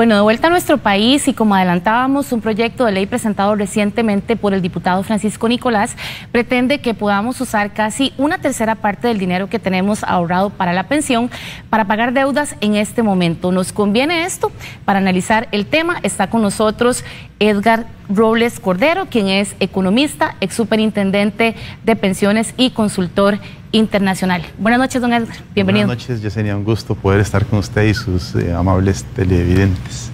Bueno, de vuelta a nuestro país y como adelantábamos, un proyecto de ley presentado recientemente por el diputado Francisco Nicolás pretende que podamos usar casi una tercera parte del dinero que tenemos ahorrado para la pensión para pagar deudas en este momento. ¿Nos conviene esto? Para analizar el tema está con nosotros Edgar Robles Cordero, quien es economista, ex superintendente de pensiones y consultor internacional. Buenas noches, don Edgar. Bienvenido. Buenas noches, Yesenia. Un gusto poder estar con usted y sus eh, amables televidentes.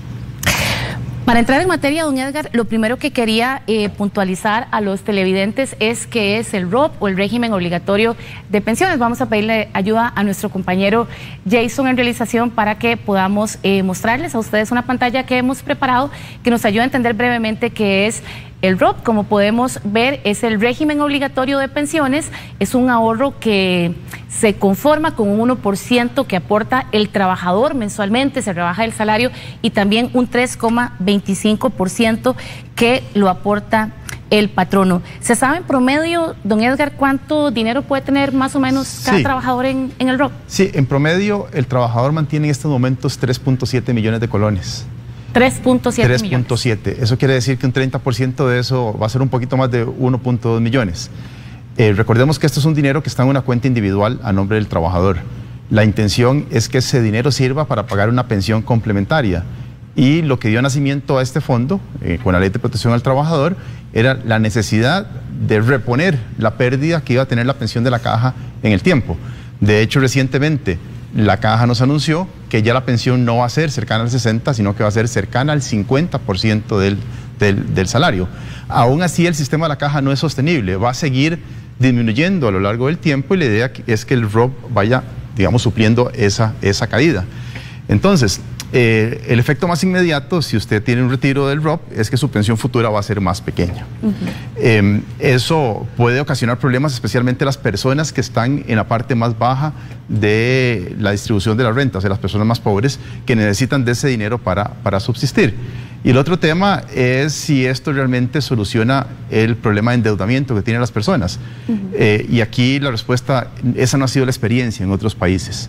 Para entrar en materia, don Edgar, lo primero que quería eh, puntualizar a los televidentes es que es el ROP o el régimen obligatorio de pensiones. Vamos a pedirle ayuda a nuestro compañero Jason en realización para que podamos eh, mostrarles a ustedes una pantalla que hemos preparado que nos ayuda a entender brevemente qué es el ROP, como podemos ver, es el régimen obligatorio de pensiones, es un ahorro que se conforma con un 1% que aporta el trabajador mensualmente, se rebaja el salario y también un 3,25% que lo aporta el patrono. ¿Se sabe en promedio, don Edgar, cuánto dinero puede tener más o menos cada trabajador en, en el ROP? Sí, en promedio el trabajador mantiene en estos momentos 3.7 millones de colones. 3.7 millones. 3.7. Eso quiere decir que un 30% de eso va a ser un poquito más de 1.2 millones. Eh, recordemos que esto es un dinero que está en una cuenta individual a nombre del trabajador. La intención es que ese dinero sirva para pagar una pensión complementaria. Y lo que dio nacimiento a este fondo, eh, con la ley de protección al trabajador, era la necesidad de reponer la pérdida que iba a tener la pensión de la caja en el tiempo. De hecho, recientemente la caja nos anunció que ya la pensión no va a ser cercana al 60, sino que va a ser cercana al 50% del, del, salario. Aún así, el sistema de la caja no es sostenible, va a seguir disminuyendo a lo largo del tiempo y la idea es que el ROP vaya, digamos, supliendo esa, esa caída. Entonces, eh, el efecto más inmediato, si usted tiene un retiro del ROP, es que su pensión futura va a ser más pequeña. Em, eso puede ocasionar problemas, especialmente las personas que están en la parte más baja de la distribución de la renta, o sea, las personas más pobres que necesitan de ese dinero para, para subsistir. Y el otro tema es si esto realmente soluciona el problema de endeudamiento que tienen las personas. Eh, y aquí la respuesta, esa no ha sido la experiencia en otros países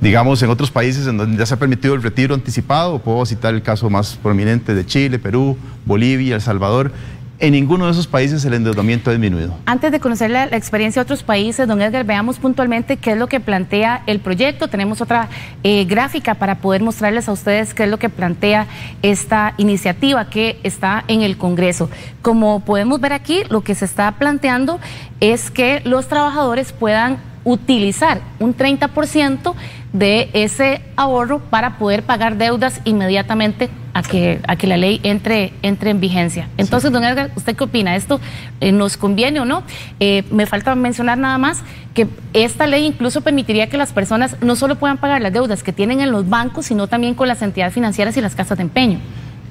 digamos, en otros países en donde ya se ha permitido el retiro anticipado, puedo citar el caso más prominente de Chile, Perú, Bolivia, El Salvador, en ninguno de esos países el endeudamiento ha disminuido. Antes de conocer la, experiencia de otros países, don Edgar, veamos puntualmente qué es lo que plantea el proyecto. Tenemos otra eh, gráfica para poder mostrarles a ustedes qué es lo que plantea esta iniciativa que está en el Congreso. Como podemos ver aquí, lo que se está planteando es que los trabajadores puedan utilizar un 30% de ese ahorro para poder pagar deudas inmediatamente a que, a que la ley entre, entre en vigencia. Entonces, don Edgar, ¿usted qué opina? ¿Esto eh, nos conviene o no? Eh, me falta mencionar nada más que esta ley incluso permitiría que las personas no solo puedan pagar las deudas que tienen en los bancos, sino también con las entidades financieras y las casas de empeño.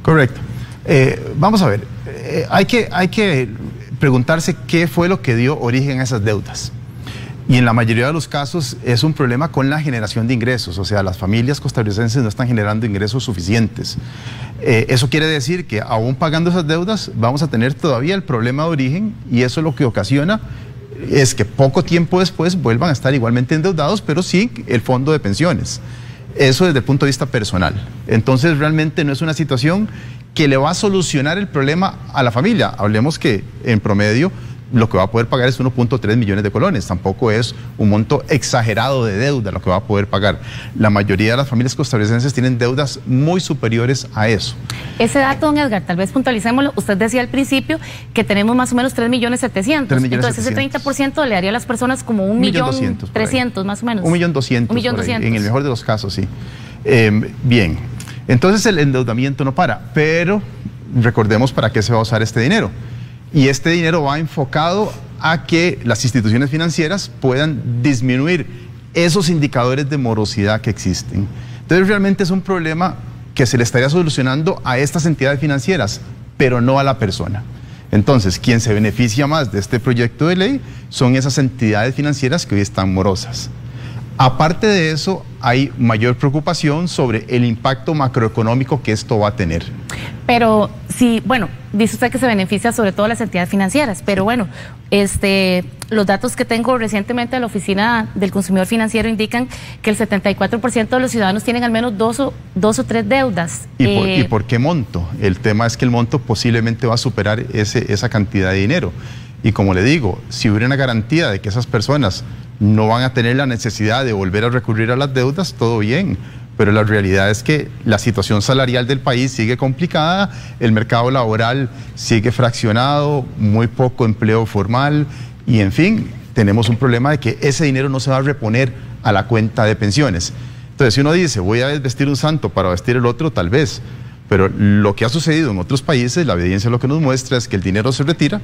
Correcto. Eh, vamos a ver, hay, que, hay que preguntarse qué fue lo que dio origen a esas deudas. Y en la mayoría de los casos es un problema con la generación de ingresos, o sea, las familias costarricenses no están generando ingresos suficientes. Eh, eso quiere decir que aún pagando esas deudas vamos a tener todavía el problema de origen y eso lo que ocasiona es que poco tiempo después vuelvan a estar igualmente endeudados, pero sí el fondo de pensiones. Eso desde el punto de vista personal. Entonces realmente no es una situación que le va a solucionar el problema a la familia. Hablemos que en promedio lo que va a poder pagar es 1.3 millones de colones. Tampoco es un monto exagerado de deuda lo que va a poder pagar. La mayoría de las familias costarricenses tienen deudas muy superiores a eso. Ese dato, don Edgar, tal vez puntualicémoslo. Usted decía al principio que tenemos más o menos 3 millones 700. Entonces ese 30% le daría a las personas como un millón 300 más o menos. Un millón 200. Un millón 200. En el mejor de los casos, sí. Em, bien, entonces el endeudamiento no para, pero recordemos para qué se va a usar este dinero y este dinero va enfocado a que las instituciones financieras puedan disminuir esos indicadores de morosidad que existen. Entonces realmente es un problema que se le estaría solucionando a estas entidades financieras, pero no a la persona. Entonces, quien se beneficia más de este proyecto de ley son esas entidades financieras que hoy están morosas. Aparte de eso, hay mayor preocupación sobre el impacto macroeconómico que esto va a tener. Pero sí, bueno, dice usted que se beneficia sobre todo las entidades financieras, pero bueno, este, los datos que tengo recientemente de la Oficina del Consumidor Financiero indican que el 74% de los ciudadanos tienen al menos dos o, dos o tres deudas. ¿Y por, ¿Y por, qué monto? El tema es que el monto posiblemente va a superar ese, esa cantidad de dinero. Y como le digo, si hubiera una garantía de que esas personas no van a tener la necesidad de volver a recurrir a las deudas, todo bien. Pero la realidad es que la situación salarial del país sigue complicada, el mercado laboral sigue fraccionado, muy poco empleo formal y en fin, tenemos un problema de que ese dinero no se va a reponer a la cuenta de pensiones. Entonces, si uno dice, voy a vestir un santo para vestir el otro, tal vez, pero lo que ha sucedido en otros países, la evidencia lo que nos muestra es que el dinero se retira,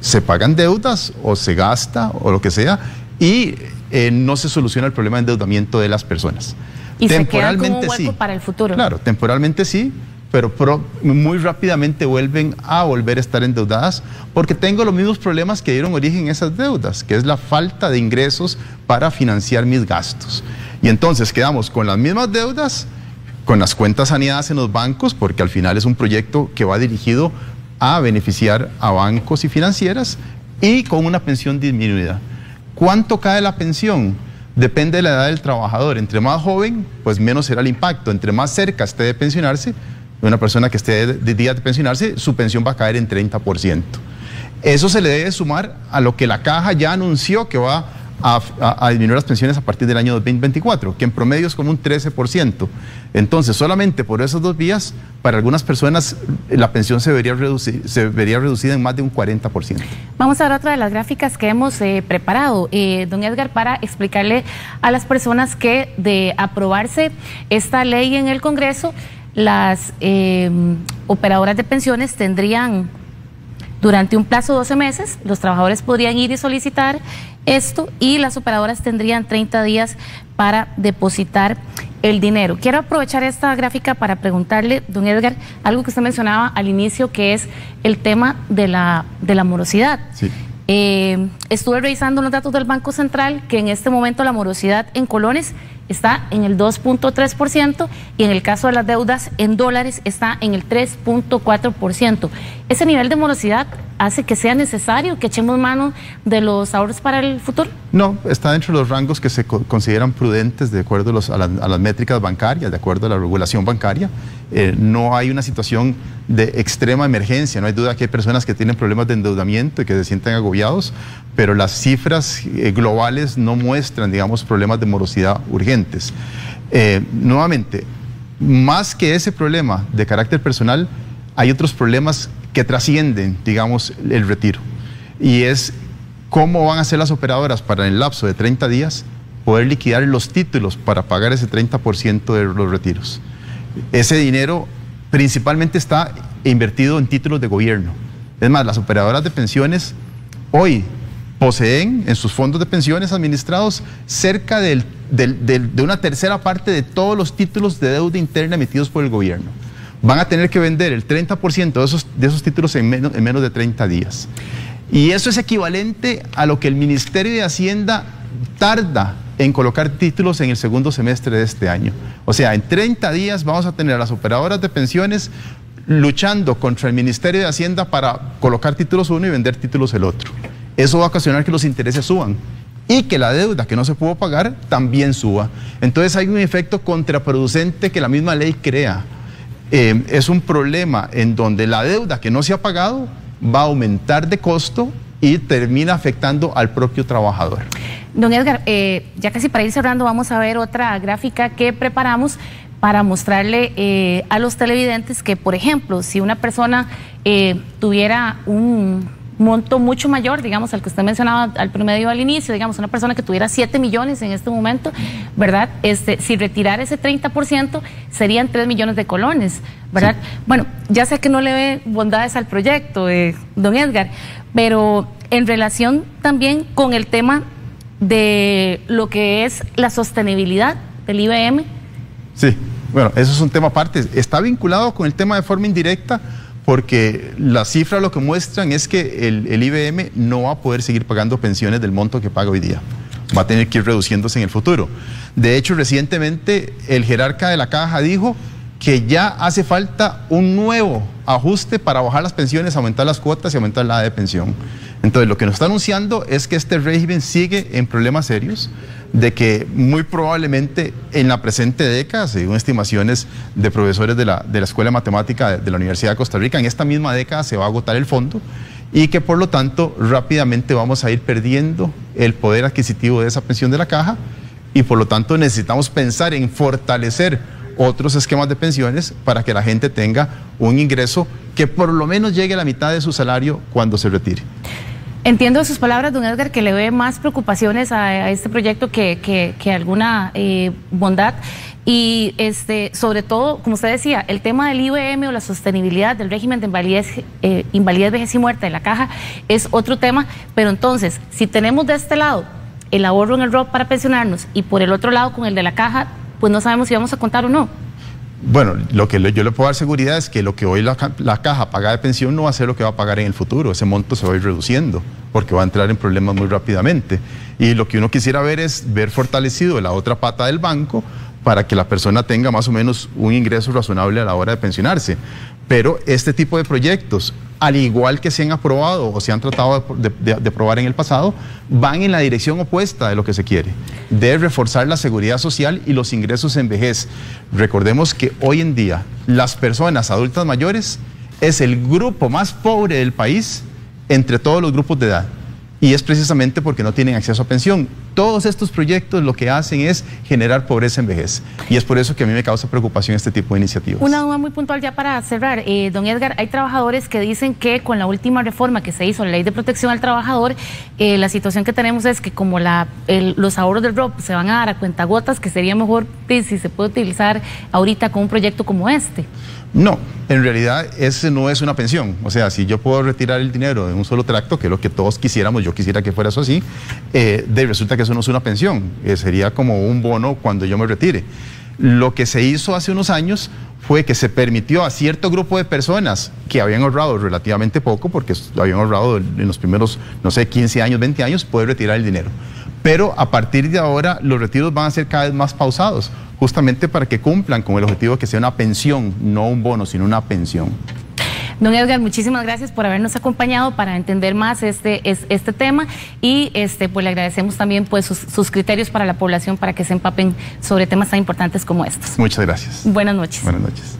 se pagan deudas o se gasta o lo que sea y eh, no se soluciona el problema de endeudamiento de las personas. Y temporalmente se queda sí. para el futuro. Claro, temporalmente sí, pero muy rápidamente vuelven a volver a estar endeudadas porque tengo los mismos problemas que dieron origen a esas deudas, que es la falta de ingresos para financiar mis gastos. Y entonces quedamos con las mismas deudas, con las cuentas saneadas en los bancos, porque al final es un proyecto que va dirigido a beneficiar a bancos y financieras y con una pensión disminuida. ¿Cuánto cae la pensión? Depende de la edad del trabajador. Entre más joven, pues menos será el impacto. Entre más cerca esté de pensionarse, una persona que esté de día de pensionarse, su pensión va a caer en 30%. Eso se le debe sumar a lo que la caja ya anunció que va a, disminuir las pensiones a partir del año 2024, que en promedio es como un 13%. Entonces, solamente por esas dos vías, para algunas personas la pensión se vería, reducir, se vería reducida en más de un 40%. Vamos a ver otra de las gráficas que hemos eh, preparado, eh, don Edgar, para explicarle a las personas que de aprobarse esta ley en el Congreso, las eh, operadoras de pensiones tendrían durante un plazo de 12 meses, los trabajadores podrían ir y solicitar esto y las operadoras tendrían 30 días para depositar el dinero. Quiero aprovechar esta gráfica para preguntarle, don Edgar, algo que usted mencionaba al inicio, que es el tema de la, de la morosidad. Sí. Eh, estuve revisando los datos del Banco Central, que en este momento la morosidad en colones está en el 2.3% y en el caso de las deudas en dólares está en el 3.4%. ¿Ese nivel de morosidad hace que sea necesario que echemos mano de los ahorros para el futuro? No, está dentro de los rangos que se consideran prudentes de acuerdo a, las, métricas bancarias, de acuerdo a la regulación bancaria. Eh, no hay una situación de extrema emergencia, no hay duda que hay personas que tienen problemas de endeudamiento y que se sienten agobiados, pero las cifras eh, globales no muestran, digamos, problemas de morosidad urgentes. Eh, nuevamente, más que ese problema de carácter personal, hay otros problemas que trascienden, digamos, el retiro. Y es cómo van a ser las operadoras para el lapso de 30 días poder liquidar los títulos para pagar ese 30% de los retiros. Ese dinero principalmente está invertido en títulos de gobierno. Es más, las operadoras de pensiones hoy poseen en sus fondos de pensiones administrados cerca de una tercera parte de todos los títulos de deuda interna emitidos por el gobierno. Van a tener que vender el 30% de esos, de esos títulos en menos, en menos de 30 días. Y eso es equivalente a lo que el Ministerio de Hacienda tarda en colocar títulos en el segundo semestre de este año. O sea, en 30 días vamos a tener a las operadoras de pensiones luchando contra el Ministerio de Hacienda para colocar títulos uno y vender títulos el otro. Eso va a ocasionar que los intereses suban y que la deuda que no se pudo pagar también suba. Entonces hay un efecto contraproducente que la misma ley crea. Eh, es un problema en donde la deuda que no se ha pagado va a aumentar de costo y termina afectando al propio trabajador. Don Edgar, eh, ya casi para ir cerrando vamos a ver otra gráfica que preparamos para mostrarle eh, a los televidentes que, por ejemplo, si una persona eh, tuviera un monto mucho mayor, digamos, al que usted mencionaba al promedio al inicio, digamos, una persona que tuviera 7 millones en este momento, ¿verdad? Este, si retirar ese 30% serían 3 millones de colones, ¿verdad? Bueno, ya sé que no le ve bondades al proyecto, don Edgar, pero en relación también con el tema de lo que es la sostenibilidad del IBM. Sí, bueno, eso es un tema aparte. Está vinculado con el tema de forma indirecta porque las cifras lo que muestran es que el, IBM no va a poder seguir pagando pensiones del monto que paga hoy día. Va a tener que ir reduciéndose en el futuro. De hecho, recientemente el jerarca de la caja dijo que ya hace falta un nuevo ajuste para bajar las pensiones, aumentar las cuotas y aumentar la de pensión. Entonces, lo que nos está anunciando es que este régimen sigue en problemas serios, de que muy probablemente en la presente década, según estimaciones de profesores de la, de la Escuela de Matemática de la Universidad de Costa Rica, en esta misma década se va a agotar el fondo y que por lo tanto rápidamente vamos a ir perdiendo el poder adquisitivo de esa pensión de la caja y por lo tanto necesitamos pensar en fortalecer otros esquemas de pensiones para que la gente tenga un ingreso que por lo menos llegue a la mitad de su salario cuando se retire. Entiendo sus palabras, don Edgar, que le ve más preocupaciones a, este proyecto que, alguna eh, bondad. Y este, sobre todo, como usted decía, el tema del IBM o la sostenibilidad del régimen de invalidez, eh, invalidez, vejez y muerte de la caja es otro tema. Pero entonces, si tenemos de este lado el ahorro en el ROP para pensionarnos y por el otro lado con el de la caja, pues no sabemos si vamos a contar o no. Bueno, lo que yo le puedo dar seguridad es que lo que hoy la, caja paga de pensión no va a ser lo que va a pagar en el futuro. Ese monto se va a ir reduciendo porque va a entrar en problemas muy rápidamente. Y lo que uno quisiera ver es ver fortalecido la otra pata del banco para que la persona tenga más o menos un ingreso razonable a la hora de pensionarse. Pero este tipo de proyectos, al igual que se han aprobado o se han tratado de, aprobar en el pasado, van en la dirección opuesta de lo que se quiere, de reforzar la seguridad social y los ingresos en vejez. Recordemos que hoy en día las personas adultas mayores es el grupo más pobre del país entre todos los grupos de edad y es precisamente porque no tienen acceso a pensión. Todos estos proyectos lo que hacen es generar pobreza en vejez y es por eso que a mí me causa preocupación este tipo de iniciativas. Una duda muy puntual ya para cerrar. Eh, don Edgar, hay trabajadores que dicen que con la última reforma que se hizo, la ley de protección al trabajador, eh, la situación que tenemos es que como la, los ahorros del ROP se van a dar a cuentagotas, que sería mejor si se puede utilizar ahorita con un proyecto como este. No, en realidad ese no es una pensión. O sea, si yo puedo retirar el dinero de un solo tracto, que es lo que todos quisiéramos, yo quisiera que fuera eso así, eh, de, resulta que eso no es una pensión, eh, sería como un bono cuando yo me retire. Lo que se hizo hace unos años fue que se permitió a cierto grupo de personas que habían ahorrado relativamente poco, porque habían ahorrado en los primeros, no sé, 15 años, 20 años, poder retirar el dinero. Pero a partir de ahora los retiros van a ser cada vez más pausados justamente para que cumplan con el objetivo de que sea una pensión, no un bono, sino una pensión. Don Edgar, muchísimas gracias por habernos acompañado para entender más este, este tema y este, pues le agradecemos también pues, sus, sus, criterios para la población para que se empapen sobre temas tan importantes como estos. Muchas gracias. Buenas noches. Buenas noches.